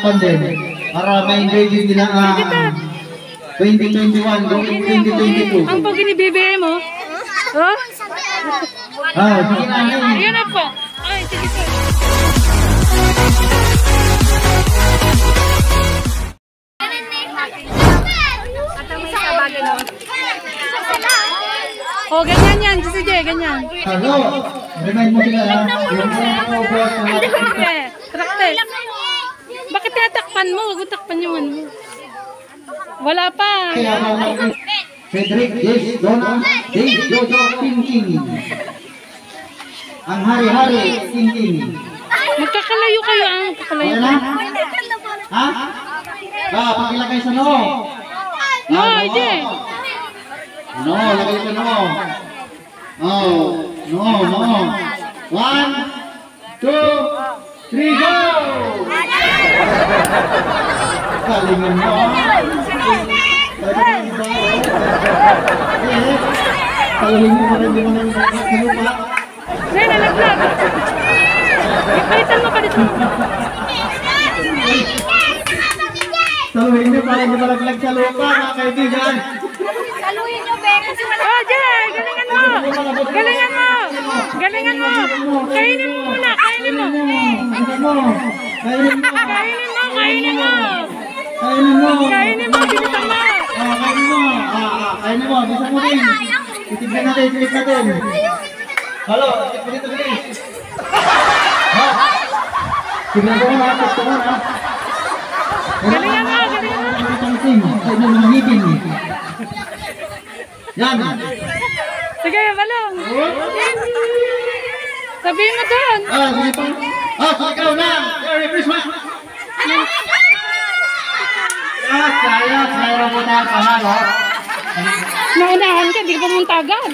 takpan din. Para ma-enjoy din nila ang 2021 going 2022. Ang pogi ni BBM mo. Oh? Ah, sige na. ayun. Na po. Ay, sige po. Oh, ganyan yan. Sige, sige, ganyan. Hello. Remind mo sila ha. Yung mga boss na Trakte. Trakte. Bakit tinatakpan mo? Huwag mo takpan yung ano mo. Wala pa. Frederick Yes, Donna, Dave, Jojo, King Ang hari-hari, King Magkakalayo kayo ang kakalayo. Okay na? Ha? Ah, pakilagay sa noo. No, Ah, hindi. No, lagay sa noo. Oh, no, no. One, two, Trigo. Kalingan mo. Kalingan mo rin yung mga lupa. Nay, nalaglag. Ipalitan mo pa dito. Saluhin niyo para hindi malaglag sa lupa, mga kaibigan. Saluhin niyo, Be, kasi malaglag. Oh, Jay, galingan mo. Galingan. Galingan mo. Kainin mo muna, kainin mo. Mo? Kainin mo. Kainin mo, kainin mo. Kainin mo. Kainin mo, bilisan mo. Kainin mo. Kainin mo. Bisa mo rin. Titignan natin, titignan natin. Halo, mo bilis. Ha? Tignan ko na, gusto ko na. Galingan mo, galingan mo. Ngipin. Yan. Sige, balong. Sabihin mo doon. Ah, sige pa. Ah, ikaw na. Merry Christmas. Ah, saya, saya mo na ang panalo. Naunahan ka, di ka pumunta agad.